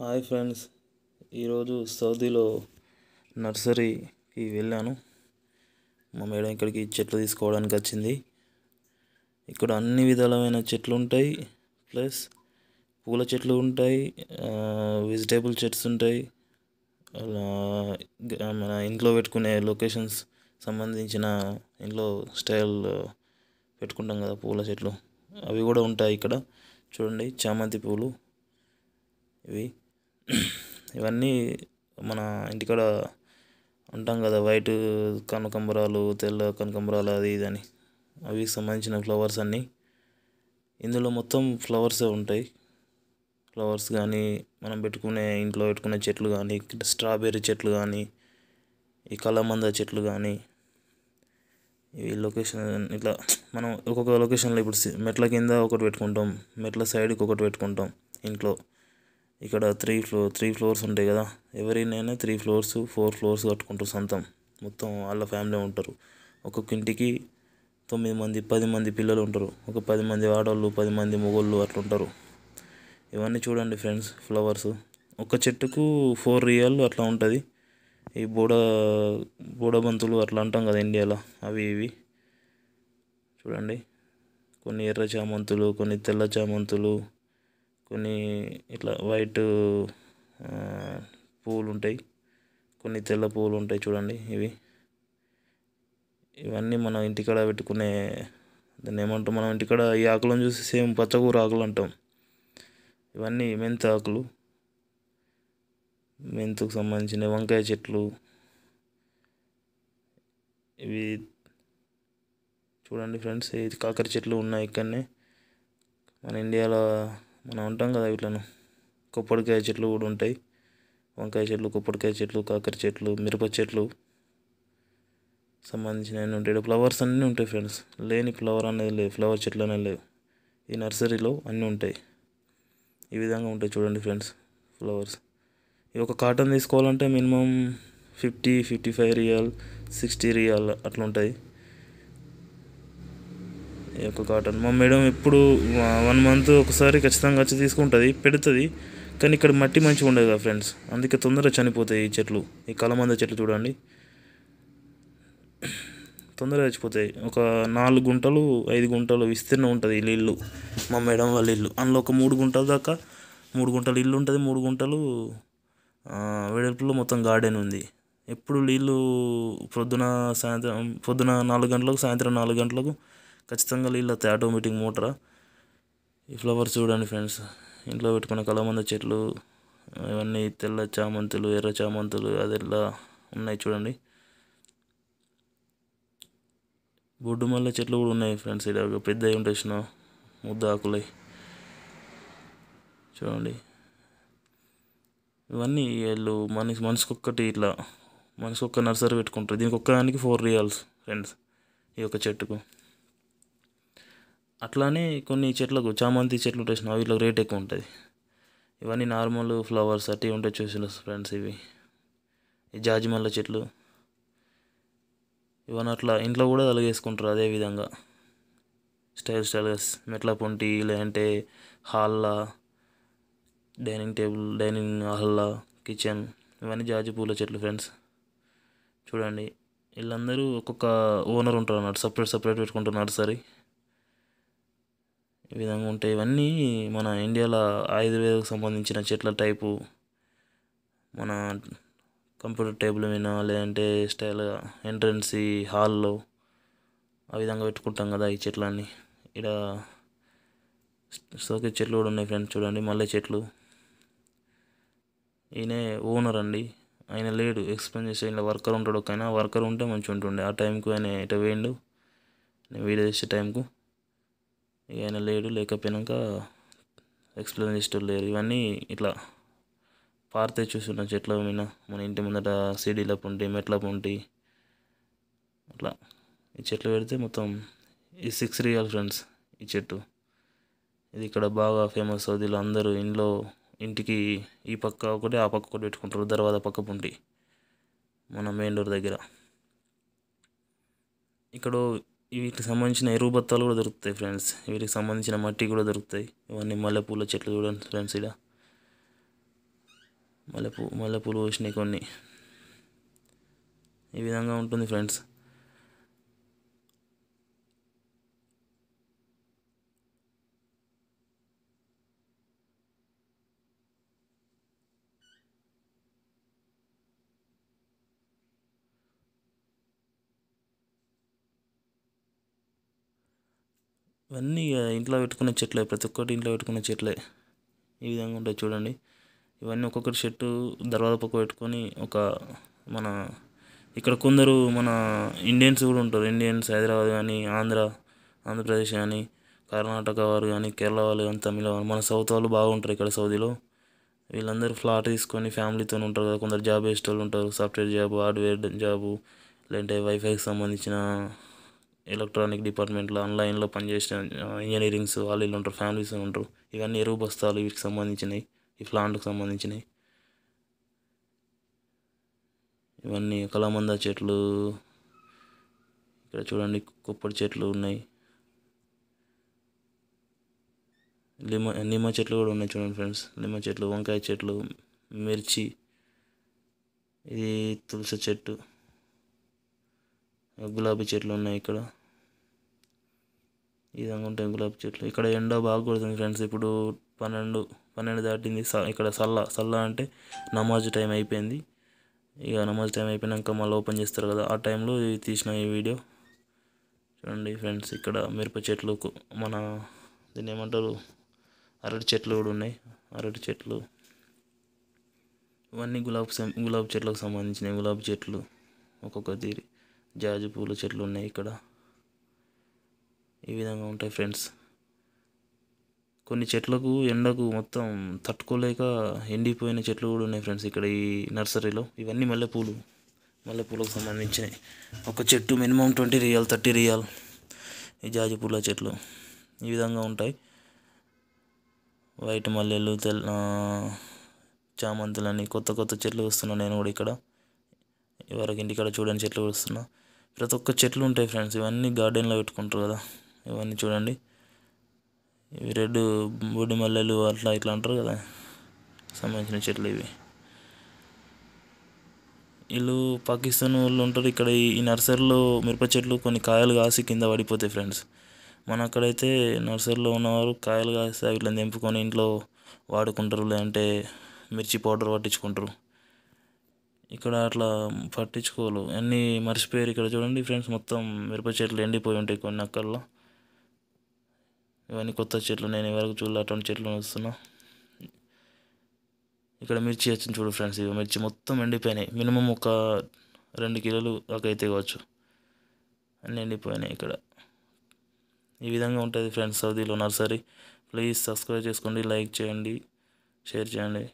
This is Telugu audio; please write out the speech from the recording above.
హాయ్ ఫ్రెండ్స్ ఈరోజు సౌదీలో నర్సరీకి వెళ్ళాను. మా మేడం ఇక్కడికి చెట్లు తీసుకోవడానికి వచ్చింది. ఇక్కడ అన్ని విధాలమైన చెట్లు ఉంటాయి. ప్లస్ పూల చెట్లు ఉంటాయి వెజిటేబుల్ చెట్స్ ఉంటాయి. మన ఇంట్లో పెట్టుకునే లొకేషన్స్ సంబంధించిన ఇంట్లో స్టైల్ పెట్టుకుంటాం కదా పూల చెట్లు. అవి కూడా ఉంటాయి ఇక్కడ. చూడండి చామంతి పూలు ఇవి. ఇవన్నీ మన ఇంటికాడ ఉంటాం కదా వైట్ కనకంబరాలు తెల్ల కనకంబరాలు అది ఇది అని అవి సంబంధించిన ఫ్లవర్స్ అన్నీ. ఇందులో మొత్తం ఫ్లవర్సే ఉంటాయి. ఫ్లవర్స్ కానీ మనం పెట్టుకునే ఇంట్లో పెట్టుకునే చెట్లు కానీ స్ట్రాబెర్రీ చెట్లు కానీ ఈ కలమంద చెట్లు కానీ ఈ లొకేషన్ ఇట్లా మనం ఒక్కొక్క లొకేషన్లో ఇప్పుడు మెట్ల కింద ఒకటి పెట్టుకుంటాం మెట్ల సైడ్కి ఒకటి పెట్టుకుంటాం ఇంట్లో. ఇక్కడ త్రీ ఫ్లోర్ త్రీ ఫ్లోర్స్ ఉంటాయి కదా. ఎవరినైనా త్రీ ఫ్లోర్స్ ఫోర్ ఫ్లోర్స్ కట్టుకుంటారు సొంతం. మొత్తం వాళ్ళ ఫ్యామిలీ ఉంటారు. ఒక్కొక్క ఇంటికి తొమ్మిది మంది పది మంది పిల్లలు ఉంటారు. ఒక పది మంది ఆడవాళ్ళు పది మంది మొగోళ్ళు అట్లా ఉంటారు. ఇవన్నీ చూడండి ఫ్రెండ్స్ ఫ్లవర్స్ ఒక చెట్టుకు ఫోర్ రియల్ అట్లా ఉంటుంది. ఈ బూడ బూడబంతులు అట్లా అంటాం కదా ఇండియాలో. అవి ఇవి. చూడండి. కొన్ని ఎర్ర చామంతులు కొన్ని తెల్ల చామంతులు కొన్ని ఇట్లా వైట్ పూలు పువ్వులు ఉంటాయి కొన్ని తెల్ల పువ్వులు ఉంటాయి చూడండి ఇవి. ఇవన్నీ మన ఇంటికాడ పెట్టుకునే దాన్ని ఏమంటాం మనం ఇంటికాడ ఈ ఆకులను చూసి సేమ్ పచ్చకూర ఆకులు అంటాం. ఇవన్నీ మెంతి ఆకులు. మెంతుకు సంబంధించిన వంకాయ చెట్లు. ఇవి చూడండి ఫ్రెండ్స్ ఇది కాకర చెట్లు ఉన్నాయి ఇక్కడనే. మన ఇండియాలో మనం ఉంటాం కదా ఇట్లను కొబ్బరికాయ చెట్లు కూడా ఉంటాయి. వంకాయ చెట్లు కొబ్బరికాయ చెట్లు కాకర చెట్లు మిరప చెట్లు సంబంధించిన అన్నీ ఉంటాయి. ఫ్లవర్స్ అన్నీ ఉంటాయి ఫ్రెండ్స్. లేని ఫ్లవర్ అనేది లేదు ఫ్లవర్ చెట్లు అనేది లేవు. ఈ నర్సరీలో అన్నీ ఉంటాయి. ఈ విధంగా ఉంటాయి చూడండి ఫ్రెండ్స్ ఫ్లవర్స్. ఈ ఒక కాటన్ తీసుకోవాలంటే minimum fifty fifty five riyal sixty riyal అట్లా ఉంటాయి. ఈ యొక్క కాటన్ మా మేడం ఎప్పుడు వన్ మంత్ ఒకసారి ఖచ్చితంగా వచ్చి తీసుకుంటుంది పెడుతుంది కానీ ఇక్కడ మట్టి మంచిగా ఉండదు కదా ఫ్రెండ్స్ అందుకే తొందరగా చనిపోతాయి ఈ చెట్లు. ఈ కలమంద చెట్లు చూడండి. తొందరగా చచ్చిపోతాయి. ఒక నాలుగు గుంటలు ఐదు గుంటలు విస్తీర్ణం ఉంటుంది వీళ్ళ ఇల్లు మా మేడం వాళ్ళ ఇల్లు. అందులో ఒక మూడు గుంటల దాకా మూడు గుంటలు ఇల్లు ఉంటుంది మూడు గుంటలు వెడల్పులో మొత్తం గార్డెన్ ఉంది. ఎప్పుడు నీళ్ళు పొద్దున సాయంత్రం పొద్దున నాలుగు గంటలకు సాయంత్రం నాలుగు గంటలకు ఖచ్చితంగా నీళ్ళు వస్తాయి. ఆటోమేటిక్ మోటరా ఈ ఫ్లవర్స్ చూడండి ఫ్రెండ్స్ ఇంట్లో పెట్టుకున్న కలమంద చెట్లు ఇవన్నీ తెల్ల చామంతులు ఎర్ర చామంతులు అదిలా ఉన్నాయి చూడండి. బొడ్డు మల్లె చెట్లు కూడా ఉన్నాయి ఫ్రెండ్స్ ఇలా పెద్దవి ఉంటాయి ముద్ద ఆకులై. చూడండి. ఇవన్నీ వీళ్ళు మనిషి మనిషికి ఒక్కటి ఇట్లా మనిషికి ఒక్క నర్సరీ పెట్టుకుంటారు. దీనికి ఒక్కదానికి ఫోర్ రియల్స్ ఫ్రెండ్స్ ఈ యొక్క చెట్టుకు. అట్లానే కొన్ని చెట్లకు చామంతి చెట్లు ఉంటాయి వీటిలో రేట్ ఎక్కువ ఉంటుంది. ఇవన్నీ నార్మల్ ఫ్లవర్స్ అట్టి ఉంటాయి చూసిన ఫ్రెండ్స్ ఇవి. ఈ జాజిమల్ల చెట్లు. ఇవన్నీ అట్లా ఇంట్లో కూడా అలగేసుకుంటారు అదే విధంగా. స్టైల్ స్టైల్గా మెట్ల పొంటి లేదంటే హాల్లా డైనింగ్ టేబుల్ డైనింగ్ హాల్లా కిచెన్ ఇవన్నీ జాజి పూల చెట్లు ఫ్రెండ్స్. చూడండి. వీళ్ళందరూ ఒక్కొక్క ఓనర్ ఉంటారు అన్నారు సపరేట్ సపరేట్ పెట్టుకుంటారు నర్సరీ ఈ విధంగా ఉంటాయి ఇవన్నీ మన ఇండియాలో ఆయుర్వేదకు సంబంధించిన చెట్ల టైపు మన కంప్యూటర్ టేబుల్ మీద లేదంటే స్టైల్గా ఎంట్రన్స్ ఈ హాల్లో ఆ విధంగా పెట్టుకుంటాం కదా ఈ చెట్లన్నీ. ఇక్కడ సోకే చెట్లు కూడా ఉన్నాయి ఫ్రెండ్స్ చూడండి మల్లె చెట్లు. ఈయనే ఓనర్ అండి. ఆయన లేడు ఎక్స్ప్లెయిన్ చేసే ఇలా వర్కర్ ఉంటాడు ఒక ఆయన వర్కర్ ఉంటే మంచిగా ఉంటుండే. ఆ టైంకు ఆయన ఇట వేయండు నేను వీడియో చేసే టైంకు. ఇక ఆయన లేడు లేకపోయినాక ఎక్స్ప్లెయిన్ చేసేటోళ్ళు లేరు. ఇవన్నీ ఇట్లా పారితే చూస్తున్న చెట్ల మీద మన ఇంటి ముందట సీడీల పొంటి మెట్ల పొంటి అట్లా. ఈ చెట్లు పెడితే మొత్తం ఈ సిక్స్ రియల్ ఫ్రెండ్స్ ఈ చెట్టు. ఇది ఇక్కడ బాగా ఫేమస్ వీళ్ళు అందరూ ఇంట్లో ఇంటికి ఈ పక్క ఒకటి ఆ పక్క ఒకటి పెట్టుకుంటారు దర్వాజా పక్క పొంటి మన మెయిన్ డోర్ దగ్గర. ఇక్కడ వీటికి సంబంధించిన ఎరువు బత్తాలు కూడా దొరుకుతాయి ఫ్రెండ్స్. వీటికి సంబంధించిన మట్టి కూడా దొరుకుతాయి. ఇవన్నీ మల్లెపూల చెట్లు చూడండి ఫ్రెండ్స్ ఇలా మల్లెపూ మల్లెపూలు పోసినాయి కొన్ని. ఈ విధంగా ఉంటుంది ఫ్రెండ్స్. ఇవన్నీ ఇక ఇంట్లో పెట్టుకునే చెట్లే ప్రతి ఒక్కటి ఇంట్లో పెట్టుకునే చెట్లే. ఈ విధంగా ఉంటాయి చూడండి. ఇవన్నీ ఒక్కొక్కటి చెట్టు దర్వాజా పక్క పెట్టుకొని ఒక మన ఇక్కడ కొందరు మన ఇండియన్స్ కూడా ఉంటారు. ఇండియన్స్ హైదరాబాద్ కానీ ఆంధ్ర ఆంధ్రప్రదేశ్ కానీ కర్ణాటక వారు కానీ కేరళ వాళ్ళు కానీ తమిళ వాళ్ళు మన సౌత్ వాళ్ళు బాగుంటారు ఇక్కడ సౌదీలో. వీళ్ళందరూ ఫ్లాట్ తీసుకొని ఫ్యామిలీతో ఉంటారు కదా. కొందరు జాబ్ చేసే వాళ్ళు ఉంటారు. సాఫ్ట్వేర్ జాబ్ హార్డ్వేర్ జాబు లేదంటే వైఫైకి సంబంధించిన ఎలక్ట్రానిక్ డిపార్ట్మెంట్లో ఆన్లైన్లో పనిచేసిన ఇంజనీరింగ్స్ వాళ్ళు వీళ్ళు ఉంటారు ఫ్యామిలీస్ ఉంటారు. ఇవన్నీ ఎరువు బస్తాలు వీటికి సంబంధించినవి ఈ ప్లాంట్కి సంబంధించినవి. ఇవన్నీ కలమంద చెట్లు ఇక్కడ చూడండి కొప్పటి చెట్లు ఉన్నాయి. నిమ్మ నిమ్మ చెట్లు కూడా ఉన్నాయి చూడండి ఫ్రెండ్స్. నిమ్మ చెట్లు వంకాయ చెట్లు మిర్చి ఇది తులసి చెట్టు. గులాబీ చెట్లు ఉన్నాయి ఇక్కడ. ఈ విధంగా ఉంటాయి గులాబీ చెట్లు. ఇక్కడ ఎండ బాగా కొడుతుంది ఫ్రెండ్స్. ఇప్పుడు పన్నెండు పన్నెండు దాటింది స- ఇక్కడ సల్ల సల్ల అంటే నమాజ్ టైం అయిపోయింది. ఇక నమాజ్ టైం అయిపోయినాక మళ్ళీ ఓపెన్ చేస్తారు కదా. ఆ టైంలో తీసిన ఈ వీడియో. చూడండి ఫ్రెండ్స్ ఇక్కడ మిరప చెట్లు మన దీన్ని ఏమంటారు? అరటి చెట్లు కూడా ఉన్నాయి. అరటి చెట్లు. ఇవన్నీ గులాబీ గులాబీ చెట్లకు సంబంధించినవి. గులాబీ చెట్లు ఒక్కొక్క తీరి. జాజి పూల చెట్లు ఉన్నాయి ఇక్కడ. ఈ విధంగా ఉంటాయి ఫ్రెండ్స్. కొన్ని చెట్లకు ఎండకు మొత్తం తట్టుకోలేక ఎండిపోయిన చెట్లు కూడా ఉన్నాయి ఫ్రెండ్స్ ఇక్కడ ఈ నర్సరీలో. ఇవన్నీ మల్లెపూలు. మల్లెపూలకు సంబంధించినవి ఒక చెట్టు minimum twenty riyal thirty riyal ఈ జాజి పూల చెట్లు. ఈ విధంగా ఉంటాయి. వైట్ మల్లెలు తెల్ల చామంతులని కొత్త కొత్త చెట్లు వస్తున్నాను నేను కూడా ఇక్కడ. ఇవరకు ఇంటికాడ చూడని చెట్లు వస్తున్నా. ప్రతి ఒక్క చెట్లు ఉంటాయి ఫ్రెండ్స్ ఇవన్నీ గార్డెన్లో పెట్టుకుంటారు కదా. ఇవన్నీ చూడండి. ఇవి రెడ్ బొడి మల్లెలు అట్లా ఇట్లా అంటారు కదా. సంబంధించిన చెట్లు ఇవి. వీళ్ళు పాకిస్తాన్ వాళ్ళు ఉంటారు. ఇక్కడ ఈ నర్సరీలో మిరప చెట్లు కొన్ని కాయలు కాసి కింద పడిపోతాయి ఫ్రెండ్స్ మన అక్కడైతే నర్సరీలో ఉన్నవారు కాయలు కాస్తే వీటిని తెంపుకొని ఇంట్లో వాడుకుంటారు. లేదంటే మిర్చి పౌడర్ పట్టించుకుంటారు. ఇక్కడ అట్లా పట్టించుకోరు అన్నీ మర్చిపోయారు ఇక్కడ చూడండి ఫ్రెండ్స్ మొత్తం మిరప చెట్లు ఎండిపోయి ఉంటాయి కొన్ని అక్కల్లో. ఇవన్నీ కొత్త చెట్లు నేను ఎవరికి చూడలే అటువంటి చెట్లు వస్తున్నా. ఇక్కడ మిర్చి వచ్చింది చూడు ఫ్రెండ్స్ ఇవి మిర్చి మొత్తం ఎండిపోయినాయి. మినిమం ఒక రెండు కిలోలు దాకా అయితే కావచ్చు. అన్నీ ఎండిపోయినాయి ఇక్కడ. ఈ విధంగా ఉంటుంది ఫ్రెండ్స్ సౌదీలో నర్సరీ. ప్లీజ్ సబ్స్క్రైబ్ చేసుకోండి లైక్ చేయండి షేర్ చేయండి.